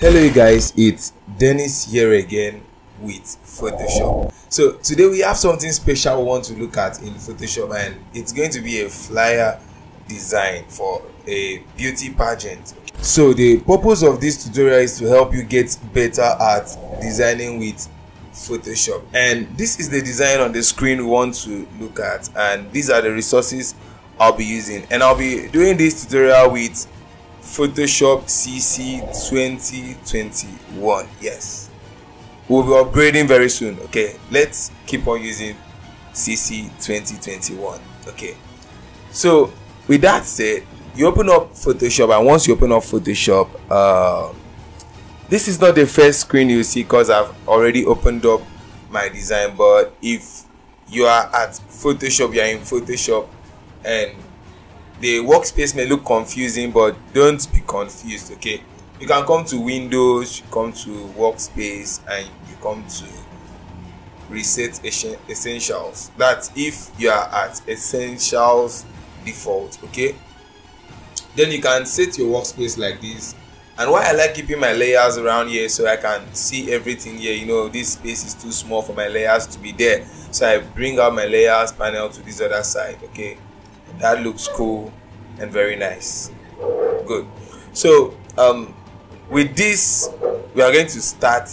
hello you guys. It's dennis here again with photoshop. So today we have something special we want to look at in photoshop and it's going to be a flyer design for a beauty pageant. So the purpose of this tutorial is to help you get better at designing with photoshop. And this is the design on the screen we want to look at and these are the resources i'll be using. And i'll be doing this tutorial with Photoshop CC 2021. Yes, we'll be upgrading very soon. Okay, let's keep on using CC 2021. Okay, so with that said, you open up Photoshop, and once you open up Photoshop, uh, this is not the first screen you see because I've already opened up my design. But if you are at Photoshop, you are in Photoshop, and the workspace may look confusing but don't be confused okay? You can come to windows you come to workspace and you come to reset essentials. That's if you are at essentials default okay? Then you can set your workspace like this. And why i like keeping my layers around here so i can see everything here you know this space is too small for my layers to be there. So i bring out my layers panel to this other side okay? That looks cool and very nice. Good. So um with this we are going to start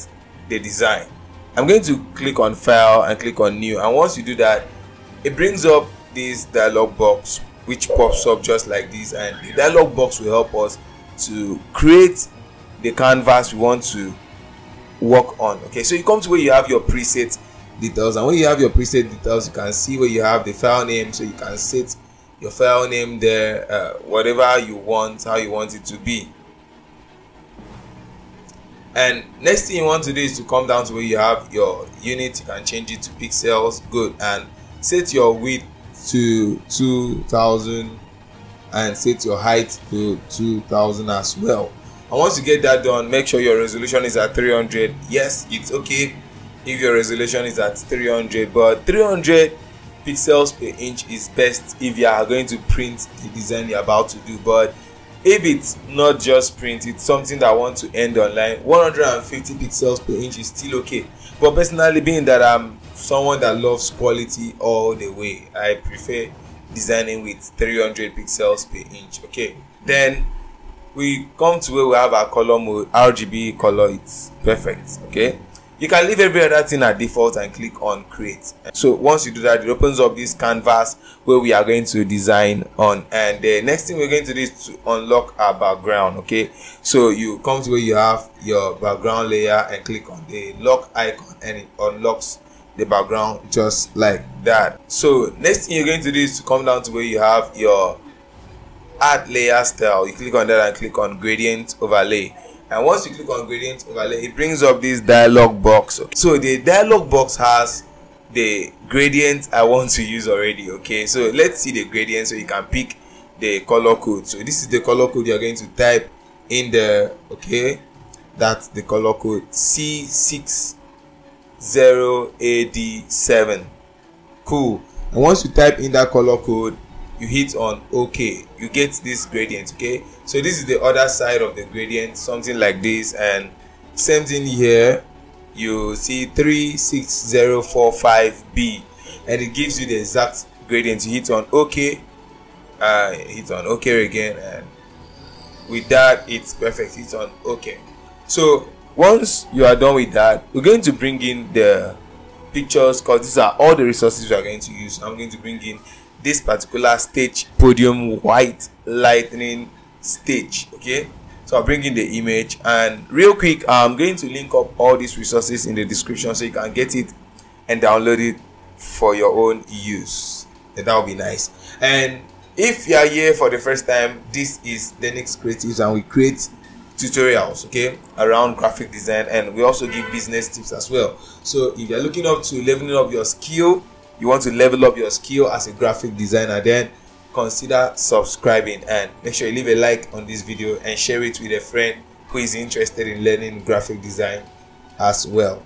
the design. I'm going to click on file and click on new and once you do that it brings up this dialog box which pops up just like this and the dialog box will help us to create the canvas we want to work on okay? So you come to where you have your preset details and when you have your preset details you can see where you have the file name so you can set your file name there uh, whatever you want how you want it to be. And next thing you want to do is to come down to where you have your unit. You can change it to pixels good. And set your width to 2000 and set your height to 2000 as well. And once you get that done make sure your resolution is at 300 yes it's okay if your resolution is at 300 but 300 pixels per inch is best if you are going to print the design you're about to do but if it's not just print it's something that I want to end online. 150 pixels per inch is still okay. But personally being that i'm someone that loves quality all the way i prefer designing with 300 pixels per inch okay? Then we come to where we have our color mode. Rgb color it's perfect okay you can leave every other thing at default and click on create. So once you do that it opens up this canvas where we are going to design on. And the next thing we're going to do is to unlock our background okay? So you come to where you have your background layer and click on the lock icon and it unlocks the background just like that. So next thing you're going to do is to come down to where you have your add layer style. You click on that and click on gradient overlay and once you click on gradient overlay it brings up this dialog box. So the dialog box has the gradient i want to use already okay? So let's see the gradient so you can pick the color code. So this is the color code you're going to type in the okay? That's the color code c60ad7 cool. And once you type in that color code you hit on ok you get this gradient okay so this is the other side of the gradient something like this and same thing here. You see 36045b and it gives you the exact gradient. You hit on ok uh hit on ok again and with that it's perfect. Hit on ok. So once you are done with that we're going to bring in the pictures because these are all the resources we are going to use. I'm going to bring in this particular stage podium white lightning stage okay? So i'll bring in the image and real quick i'm going to link up all these resources in the description so you can get it and download it for your own use. And that would be nice. And if you are here for the first time this is Denix Creatives and we create tutorials okay around graphic design and we also give business tips as well. So if you're looking up to leveling up your skill you want to level up your skill as a graphic designer then consider subscribing and make sure you leave a like on this video and share it with a friend who is interested in learning graphic design as well.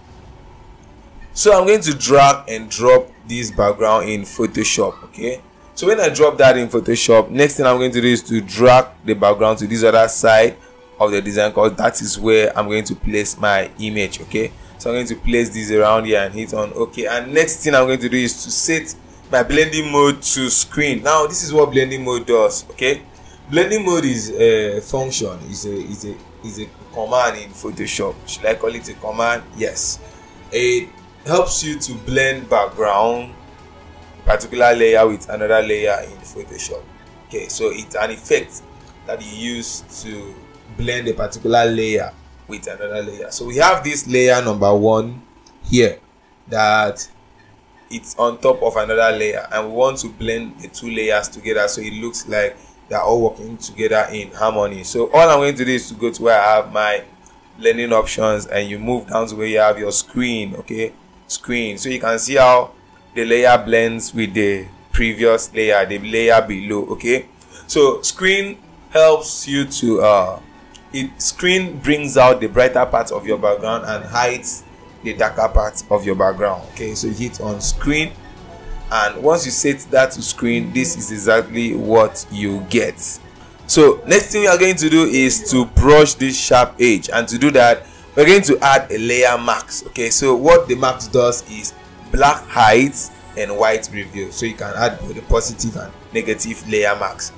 So i'm going to drag and drop this background in photoshop okay? So when i drop that in photoshop next thing i'm going to do is to drag the background to this other side of the design because that is where i'm going to place my image okay? So i'm going to place this around here and hit on okay and next thing i'm going to do is to set my blending mode to screen. Now this is what blending mode does okay? Blending mode is a function is a is a is a command in photoshop. Should i call it a command? Yes. It helps you to blend background particular layer with another layer in photoshop. Okay so it's an effect that you use to blend a particular layer with another layer. So we have this layer number one here that it's on top of another layer and we want to blend the two layers together so it looks like they're all working together in harmony. So all i'm going to do is to go to where i have my blending options and you move down to where you have your screen okay? Screen. So you can see how the layer blends with the previous layer the layer below okay? So screen helps you to uh it screen brings out the brighter part of your background and hides the darker part of your background okay? So you hit on screen and once you set that to screen this is exactly what you get. So next thing we are going to do is to brush this sharp edge and to do that we're going to add a layer mask okay? So what the mask does is black hides and white reveal so you can add both the positive and negative layer mask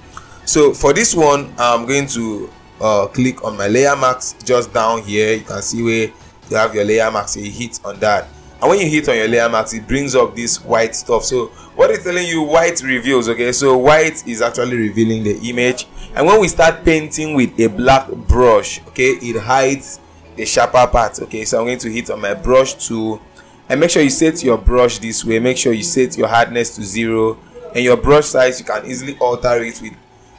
so for this one i'm going to uh, click on my layer mask just down here. You can see where you have your layer mask so you hit on that. And when you hit on your layer mask it brings up this white stuff. So what it's telling you white reveals okay? So white is actually revealing the image. And when we start painting with a black brush okay it hides the sharper part okay? So i'm going to hit on my brush tool and make sure you set your brush this way. Make sure you set your hardness to zero. And your brush size you can easily alter it with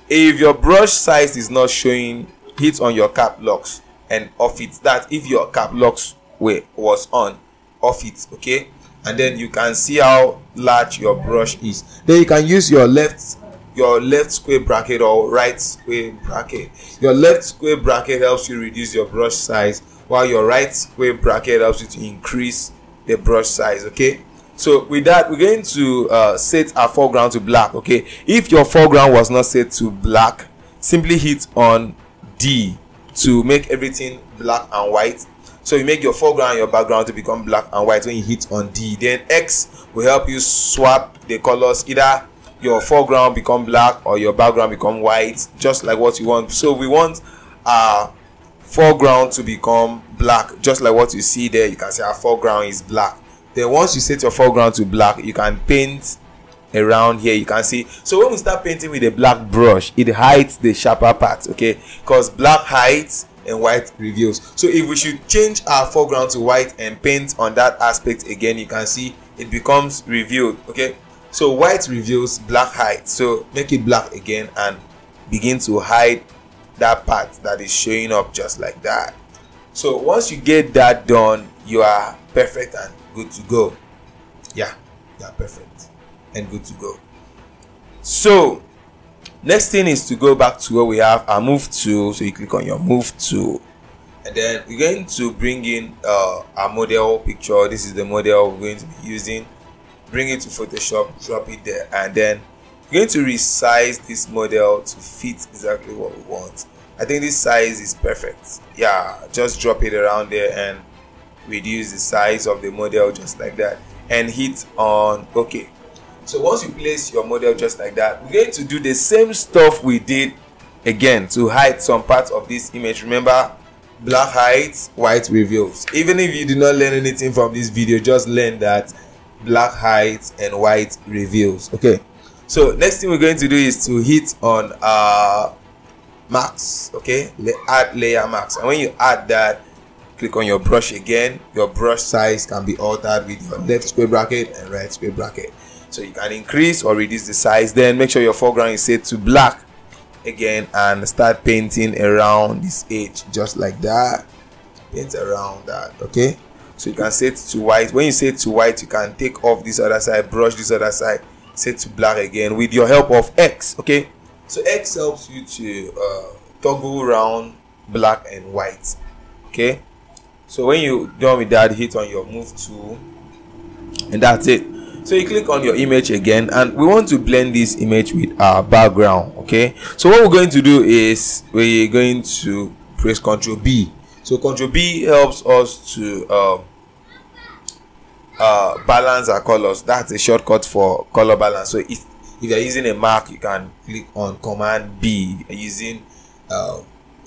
if your brush size is not showing hit on your cap locks and off it. That if your cap locks were was on off it okay? And then you can see how large your brush is. Then you can use your left your left square bracket or right square bracket. Your left square bracket helps you reduce your brush size while your right square bracket helps you to increase the brush size okay? So with that we're going to uh, set our foreground to black okay? If your foreground was not set to black simply hit on d to make everything black and white. So you make your foreground and your background to become black and white when you hit on d. Then x will help you swap the colors. Either your foreground become black or your background become white just like what you want. So we want our foreground to become black just like what you see there. You can see our foreground is black. Then once you set your foreground to black you can paint around here you can see. So when we start painting with a black brush it hides the sharper parts okay? Because black hides and white reveals. So if we should change our foreground to white and paint on that aspect again you can see it becomes revealed okay? So white reveals black hides. So make it black again and begin to hide that part that is showing up just like that. So once you get that done you are perfect and good to go. Yeah you are perfect and good to go. So next thing is to go back to where we have our move tool so you click on your move tool and then we're going to bring in uh, our model picture. This is the model we're going to be using. Bring it to photoshop drop it there. And then we're going to resize this model to fit exactly what we want. I think this size is perfect. Yeah just drop it around there and reduce the size of the model just like that and hit on ok so once you place your model just like that we're going to do the same stuff we did again to hide some parts of this image. Remember black hides white reveals. Even if you did not learn anything from this video just learn that black hides and white reveals. Okay. So next thing we're going to do is to hit on uh mask okay. Add layer mask and when you add that click on your brush again. Your brush size can be altered with your left square bracket and right square bracket so you can increase or reduce the size. Then make sure your foreground is set to black again and start painting around this edge just like that. Paint around that okay? So you can set to white. When you set to white you can take off this other side brush this other side set to black again with your help of x okay? So x helps you to uh, toggle around black and white okay? So when you done with that hit on your move tool and that's it so you click on your image again and we want to blend this image with our background okay so what we're going to do is we're going to press Ctrl B. So Ctrl B helps us to uh, uh, balance our colors. That's a shortcut for color balance. So if if you're using a Mac, you can click on Command B. Using uh,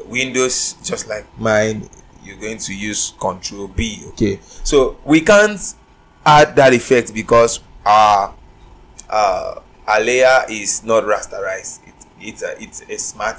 Windows, just like mine, you're going to use Control B. Okay, so we can't add that effect because our uh, our layer is not rasterized. It, it's a it's a smart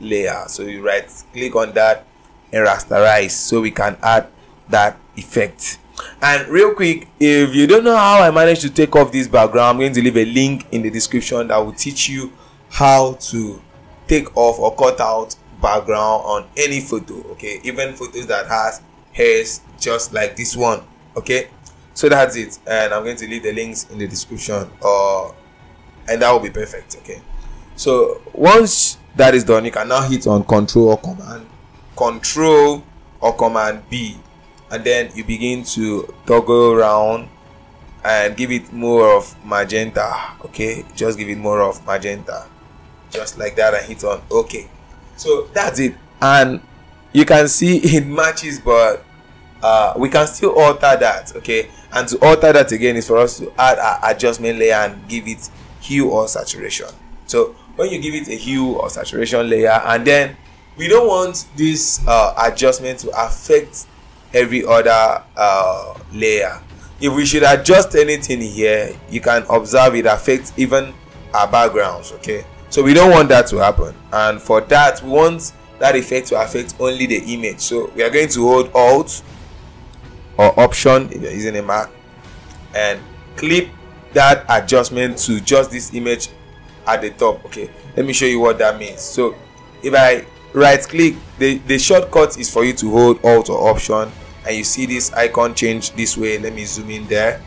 layer. So you right click on that and rasterize so we can add that effect. And real quick, if you don't know how I managed to take off this background, I'm going to leave a link in the description that will teach you how to take off or cut out background on any photo okay even photos that has hairs just like this one okay so that's it. And i'm going to leave the links in the description uh and that will be perfect okay? So once that is done you can now hit on control or command control or command b. And then you begin to toggle around and give it more of magenta okay? Just give it more of magenta. Just like that and hit on okay so that's it. And you can see it matches but uh, we can still alter that okay and to alter that again is for us to add our adjustment layer and give it hue or saturation. So when you give it a hue or saturation layer and then we don't want this uh, adjustment to affect every other uh, layer. If we should adjust anything here you can observe it affects even our backgrounds okay? So we don't want that to happen. And for that we want that effect to affect only the image. So we are going to hold alt or option if you're using a mac. And clip that adjustment to just this image at the top okay? Let me show you what that means. So if i right click the the shortcut is for you to hold alt or option and you see this icon change this way. Let me zoom in there.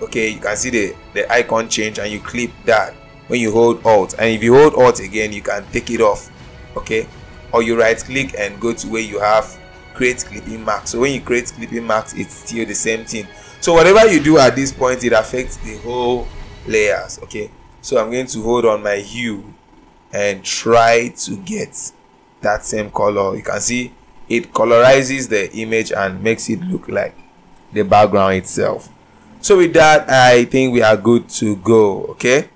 Okay you can see the the icon change and you clip that. When you hold alt and if you hold alt again you can take it off okay? Or you right click and go to where you have create clipping mask so when you create clipping mask it's still the same thing. So whatever you do at this point it affects the whole layers okay? So i'm going to hold on my hue and try to get that same color. You can see it colorizes the image and makes it look like the background itself. So with that i think we are good to go okay?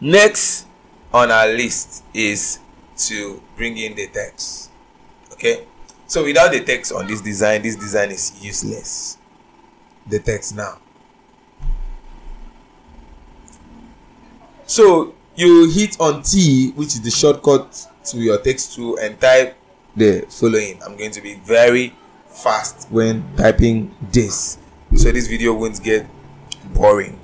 Next on our list is to bring in the text okay so without the text on this design this design is useless. The text now. So you hit on t which is the shortcut to your text tool and type the following. I'm going to be very fast when typing this. So this video won't get boring.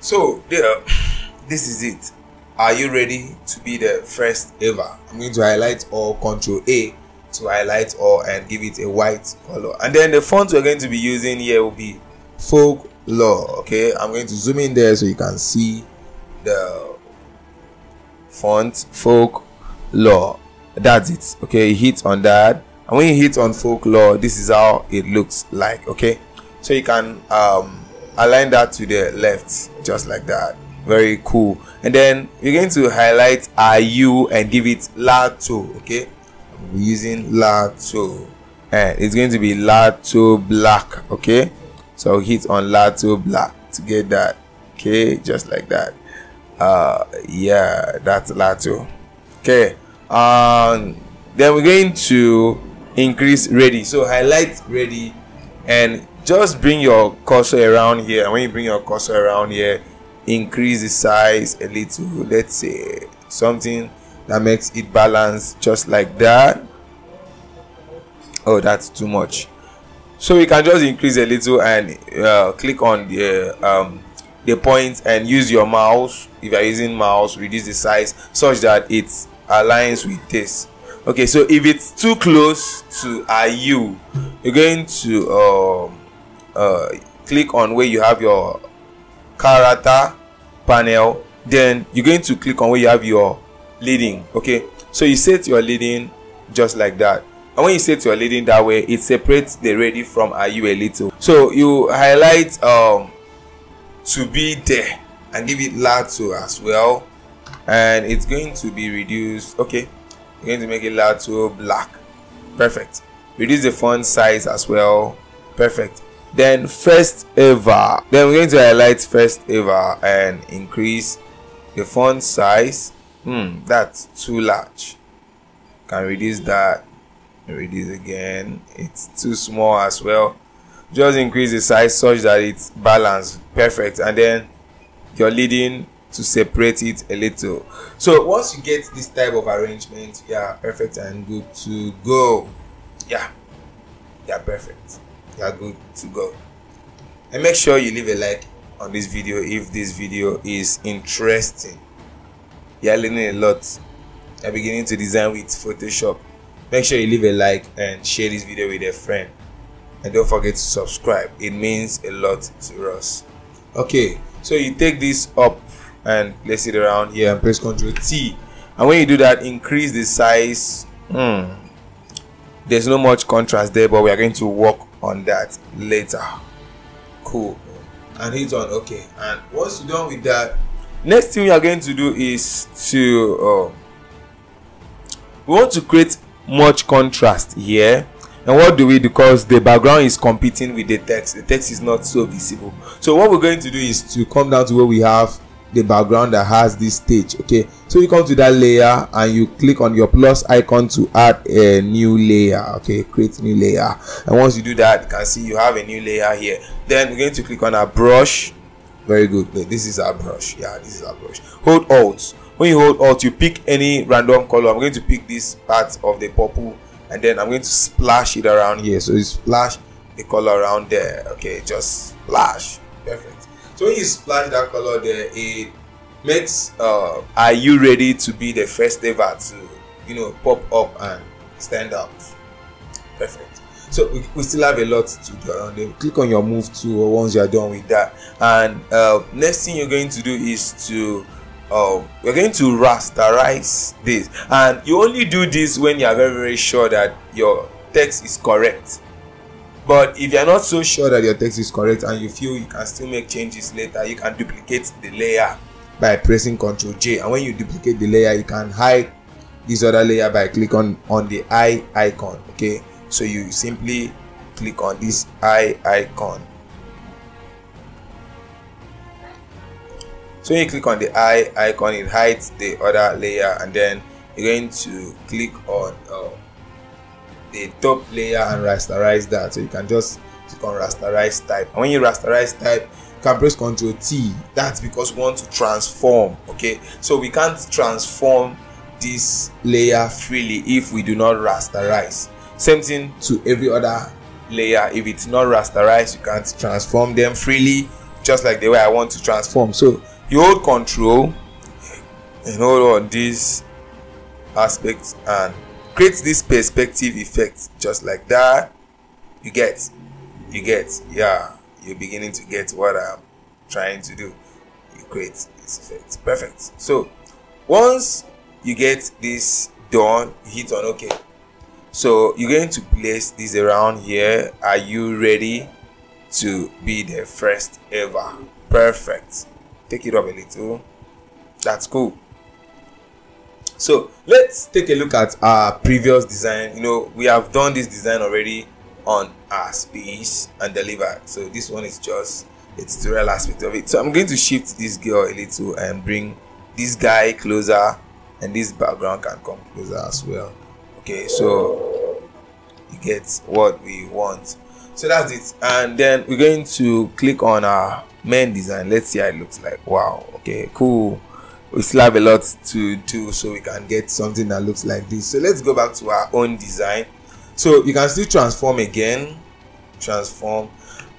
So, there, this is it. Are you ready to be the first ever? I'm going to highlight all, Control A to highlight all and give it a white color. And then the font we're going to be using here will be Folk Law. Okay, I'm going to zoom in there so you can see the font Folk Law. That's it. Okay, hit on that. And when you hit on Folk Law, this is how it looks like. Okay, so you can um align that to the left just like that very cool. And then we're going to highlight IU and give it lato okay? We're using lato. And it's going to be lato black okay? So I'll hit on lato black to get that okay? Just like that. Uh yeah that's lato. Okay um then we're going to increase ready. So highlight ready and just bring your cursor around here. And when you bring your cursor around here increase the size a little let's say something that makes it balance just like that. Oh that's too much. So we can just increase a little and uh, click on the um, the point and use your mouse. If you're using mouse reduce the size such that it aligns with this. Okay so if it's too close to IU you're going to um, uh, click on where you have your character panel then you're going to click on where you have your leading okay? So you set your leading just like that. And when you set your leading that way it separates the ready from are you a little. So you highlight um to be there and give it lato as well. And it's going to be reduced okay? We're going to make it lato black. Perfect. Reduce the font size as well. Perfect then first ever then we're going to highlight first ever and increase the font size. Hmm that's too large. Can reduce that reduce again. It's too small as well. Just increase the size such that it's balanced perfect and then you're leading to separate it a little. So once you get this type of arrangement yeah perfect and good to go. Yeah yeah perfect you're good to go. And make sure you leave a like on this video if this video is interesting. You're learning a lot. You're beginning to design with photoshop. Make sure you leave a like and share this video with a friend. And don't forget to subscribe. It means a lot to us. Okay so you take this up and place it around here and press ctrl t. And when you do that increase the size. Hmm, there's no much contrast there but we are going to work on that later. Cool. And hit on okay. And once you're done with that next thing we are going to do is to uh, we want to create much contrast here. And what do we do? Because the background is competing with the text. The text is not so visible. So what we're going to do is to come down to where we have the background that has this stage okay? So you come to that layer and you click on your plus icon to add a new layer okay? Create new layer. And once you do that you can see you have a new layer here. Then we're going to click on our brush. Very good. This is our brush. Yeah this is our brush. Hold alt. When you hold alt you pick any random color. I'm going to pick this part of the purple and then i'm going to splash it around here. So you splash the color around there okay? Just splash. Perfect so when you splash that color there it makes uh are you ready to be the first ever to you know pop up and stand out? Perfect. So we, we still have a lot to do around there. Click on your move tool once you are done with that. And uh next thing you're going to do is to we're going to rasterize this. And you only do this when you are very very sure that your text is correct but if you're not so sure that your text is correct and you feel you can still make changes later you can duplicate the layer by pressing ctrl j. And when you duplicate the layer you can hide this other layer by click on on the eye icon okay? So you simply click on this eye icon. So when you click on the eye icon it hides the other layer and then you're going to click on uh, the top layer and rasterize that. So you can just click on rasterize type. And when you rasterize type you can press ctrl t. That's because we want to transform okay? So we can't transform this layer freely if we do not rasterize. Same thing to every other layer if it's not rasterized you can't transform them freely just like the way i want to transform. So you hold control and hold on this aspect and create this perspective effect just like that you get you get yeah you're beginning to get what i'm trying to do. You create this effect. Perfect. So once you get this done you hit on ok so you're going to place this around here. Are you ready to be the first ever? Perfect. Take it up a little. That's cool so let's take a look at our previous design. You know we have done this design already on our space and deliver so this one is just a tutorial aspect of it. So i'm going to shift this girl a little and bring this guy closer and this background can come closer as well. Okay so you get what we want. So that's it. And then we're going to click on our main design. Let's see how it looks like. Wow okay cool we still have a lot to do so we can get something that looks like this. So let's go back to our own design. So you can still transform again transform.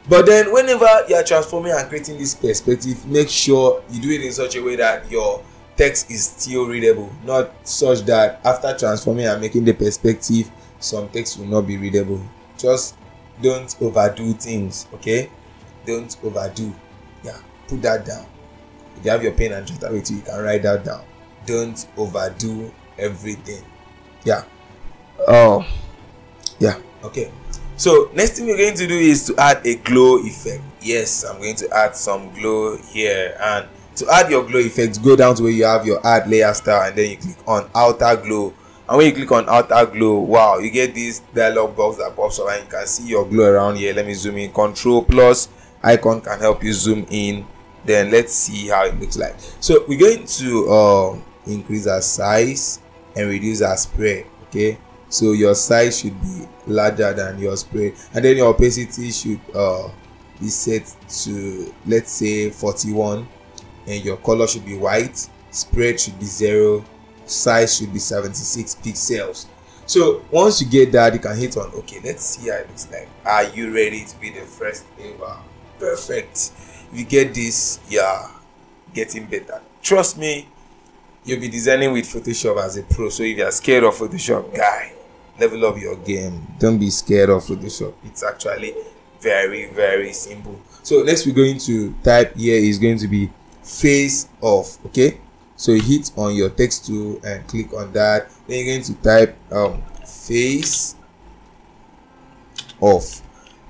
But then whenever you are transforming and creating this perspective make sure you do it in such a way that your text is still readable not such that after transforming and making the perspective some text will not be readable. Just don't overdo things okay? Don't overdo. Yeah put that down you have your pen and jotter with you you can write that down. Don't overdo everything. Yeah. Oh. Yeah. Okay. So next thing we're going to do is to add a glow effect. Yes i'm going to add some glow here. And to add your glow effect go down to where you have your add layer style and then you click on outer glow. And when you click on outer glow wow you get this dialog box that pops up and you can see your glow around here. Let me zoom in. Control plus icon can help you zoom in then let's see how it looks like. So we're going to uh, increase our size and reduce our spread okay? So your size should be larger than your spread. And then your opacity should uh, be set to let's say 41 and your color should be white. Spread should be zero. Size should be 76 pixels. So once you get that you can hit on okay let's see how it looks like. Are you ready to be the first ever? Perfect you get this yeah getting better. Trust me you'll be designing with photoshop as a pro. So if you're scared of photoshop guy level up your game. Don't be scared of photoshop. It's actually very very simple. So next we're going to type here is going to be face off okay? So hit on your text tool and click on that. Then you're going to type um, face off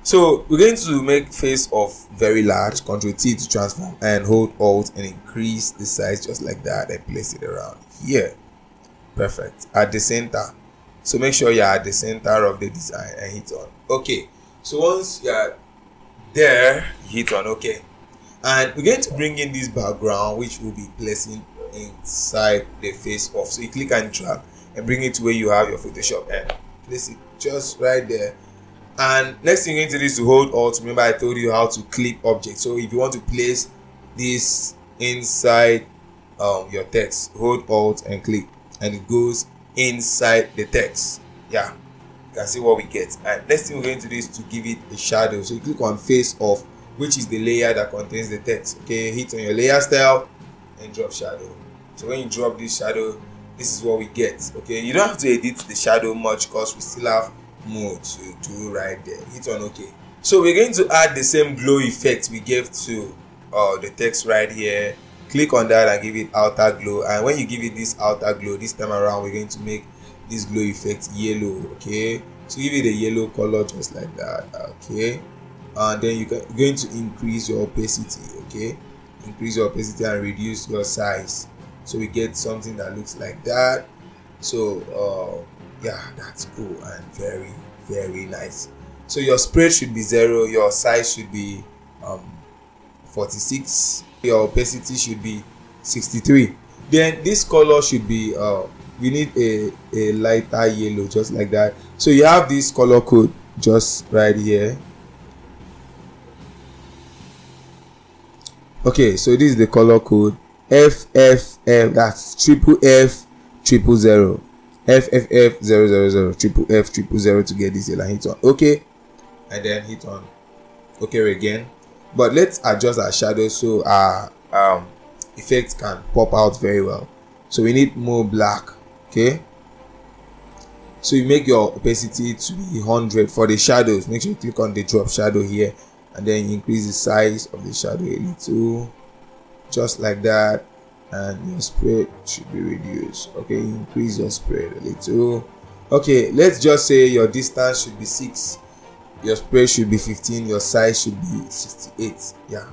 so we're going to make face off very large control t to transform and hold alt and increase the size just like that and place it around here. Perfect. At the center. So make sure you're at the center of the design and hit on okay so once you're there hit on okay and we're going to bring in this background which will be placing inside the face off so you click and drag and bring it to where you have your photoshop and place it just right there and next thing you're going to do is to hold alt. Remember i told you how to clip object so if you want to place this inside um, your text hold alt and click and it goes inside the text. Yeah. You can see what we get. And next thing we're going to do is to give it a shadow. So you click on face off which is the layer that contains the text. Okay. Hit on your layer style and drop shadow. So when you drop this shadow this is what we get. Okay. You don't have to edit the shadow much because we still have more to do right there. Hit on ok so we're going to add the same glow effect we gave to uh, the text right here. Click on that and give it outer glow. And when you give it this outer glow this time around we're going to make this glow effect yellow okay? So give it a yellow color just like that okay? And then you can you're going to increase your opacity okay? Increase your opacity and reduce your size. So we get something that looks like that. So uh, yeah that's cool and very very nice. So your spread should be zero your size should be um 46 your opacity should be 63 then this color should be uh we need a a lighter yellow just like that. So you have this color code just right here. Okay so this is the color code fff that's triple f triple zero fff zero zero zero triple f triple zero to get this yellow hit on. Okay. And then hit on. Okay again. But let's adjust our shadow so our um effect can pop out very well. So we need more black. Okay. So you make your opacity to be 100 for the shadows. Make sure you click on the drop shadow here. And then increase the size of the shadow a little. Just like that and your spread should be reduced. Okay increase your spread a little. Okay let's just say your distance should be 6 your spread should be 15 your size should be 68 yeah.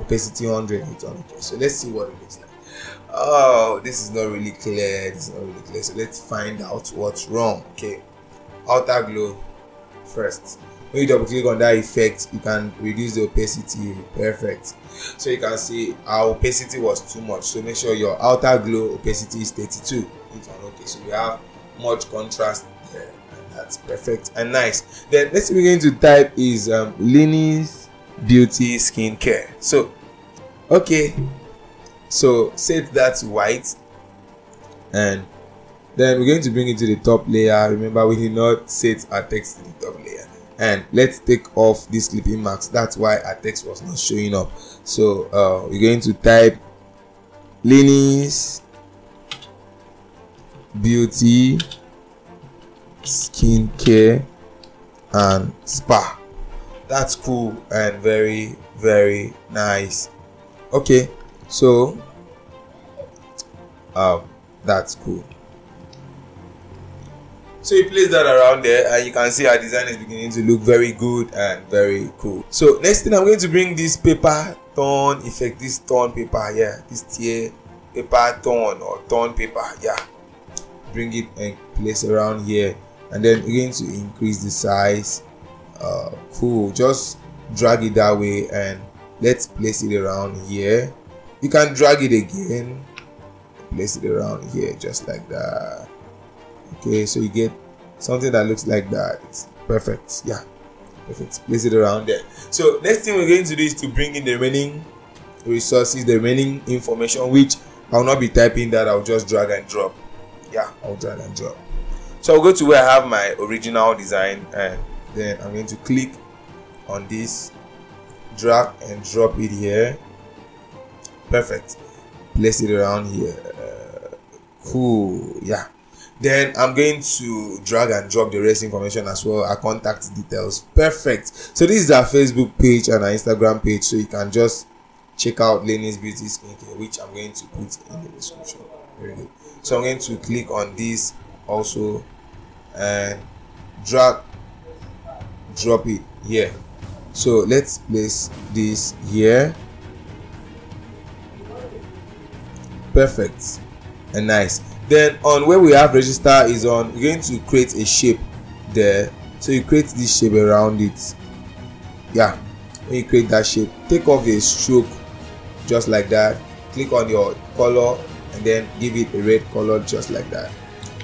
Opacity 100 hit on okay so let's see what it looks like. Oh this is not really clear. This is not really clear. So let's find out what's wrong. Okay. Outer glow first. When you double click on that effect you can reduce the opacity. Perfect so you can see our opacity was too much. So make sure your outer glow opacity is 32 hit on okay. So we have much contrast there and that's perfect and nice. Then next we're going to type is um beauty skincare. So okay. So set that white and then we're going to bring it to the top layer. Remember we did not set our text to the top layer and let's take off these clipping mask that's why our text was not showing up. So uh, we're going to type Lenis beauty skincare and spa. That's cool and very very nice. Okay so um that's cool so you place that around there and you can see our design is beginning to look very good and very cool. So next thing i'm going to bring this paper torn effect this torn paper yeah this tear paper torn or torn paper yeah. Bring it and place around here and then again to increase the size. Uh cool. Just drag it that way and let's place it around here. You can drag it again. Place it around here just like that okay so you get something that looks like that. It's perfect. Yeah perfect. Place it around there. So next thing we're going to do is to bring in the remaining resources the remaining information which i'll not be typing that. I'll just drag and drop. Yeah i'll drag and drop. So i'll go to where i have my original design and then i'm going to click on this drag and drop it here. Perfect. Place it around here. Uh, cool. Yeah then i'm going to drag and drop the rest information as well our contact details. Perfect. So this is our facebook page and our instagram page so you can just check out Lenny's beauty skincare which i'm going to put in the description. Very good. So i'm going to click on this also and drag drop it here. So let's place this here. Perfect. And nice then on where we have register is on we're going to create a shape there. So you create this shape around it. Yeah when you create that shape take off a stroke just like that. Click on your color and then give it a red color just like that.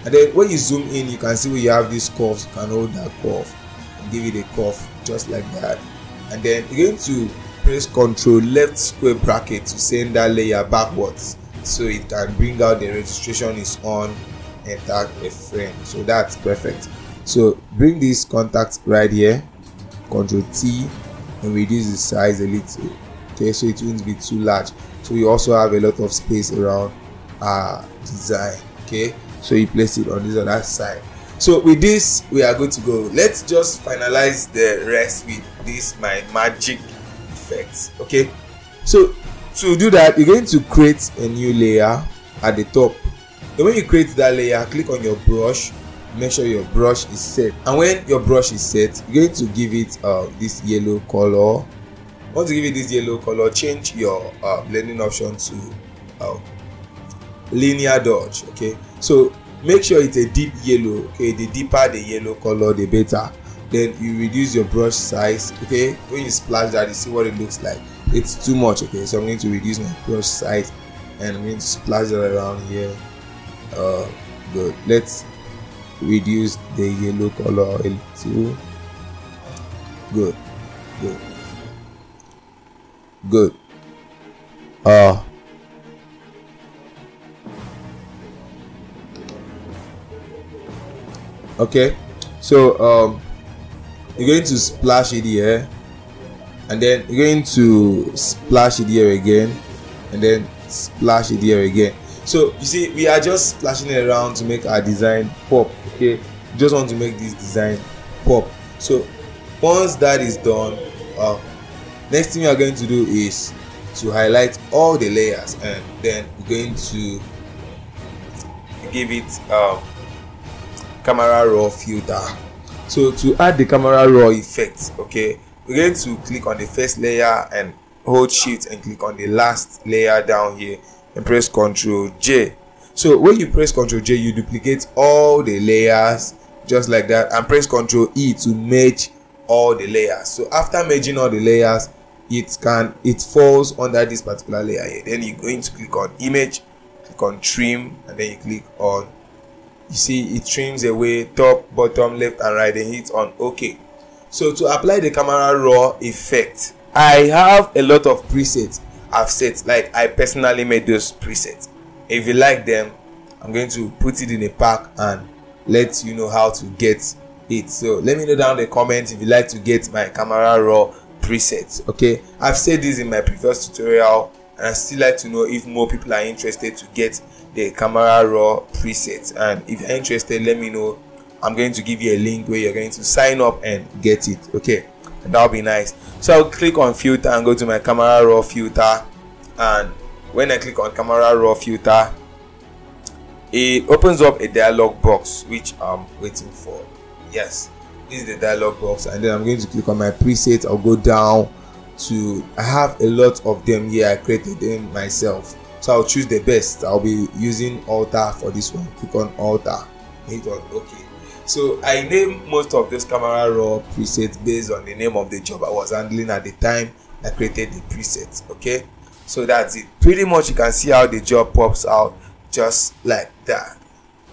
And then when you zoom in you can see you have these curves you can hold that curve and give it a curve just like that. And then you're going to press ctrl left square bracket to send that layer backwards so it can bring out the registration is on and tag a friend. So that's perfect. So bring this contact right here control t and reduce the size a little. Okay so it won't be too large. So you also have a lot of space around our design. Okay so you place it on this other side. So with this we are good to go. Let's just finalize the rest with this my magic effects. Okay so to do that you're going to create a new layer at the top. Then when you create that layer click on your brush make sure your brush is set. And when your brush is set you're going to give it uh, this yellow color. Once you give it this yellow color change your uh, blending option to uh, linear dodge okay? So make sure it's a deep yellow okay? The deeper the yellow color the better. Then you reduce your brush size okay? When you splash that you see what it looks like it's too much okay? So i'm going to reduce my brush size and i'm going to splash around here. Uh good. Let's reduce the yellow color a little good. Good. Good. Uh okay. So um you're going to splash it here and then going to splash it here again and then splash it here again. So you see we are just splashing it around to make our design pop okay? Just want to make this design pop. So once that is done uh, next thing we are going to do is to highlight all the layers and then we're going to give it um, camera raw filter. So to add the camera raw effect okay we're going to click on the first layer and hold shift and click on the last layer down here and press ctrl j. So when you press ctrl j you duplicate all the layers just like that and press ctrl e to merge all the layers. So after merging all the layers it can it falls under this particular layer here. Then you're going to click on image click on trim and then you click on you see it trims away top bottom left and right then hit on ok so to apply the camera raw effect i have a lot of presets. I've set like i personally made those presets. If you like them i'm going to put it in a pack and let you know how to get it. So let me know down in the comments if you like to get my camera raw presets okay? I've said this in my previous tutorial and i still like to know if more people are interested to get the camera raw presets. and if you're interested let me know i'm going to give you a link where you're going to sign up and get it okay? That'll be nice. So i'll click on filter and go to my camera raw filter. And when i click on camera raw filter it opens up a dialog box which i'm waiting for. Yes this is the dialog box. And then i'm going to click on my presets. i'll go down to i have a lot of them here. I created them myself. So i'll choose the best. I'll be using alter for this one. Click on alter hit on okay so i named most of this camera raw presets based on the name of the job i was handling at the time i created the presets. okay? So that's it. Pretty much you can see how the job pops out just like that.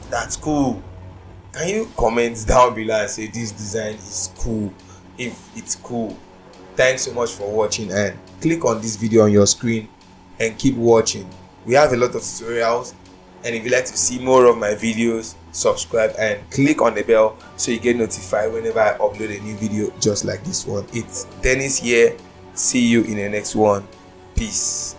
That's cool. Can you comment down below and say this design is cool? If it's cool thanks so much for watching and click on this video on your screen and keep watching. We have a lot of tutorials and if you like to see more of my videos subscribe and click on the bell so you get notified whenever i upload a new video just like this one. It's dennis here. See you in the next one. Peace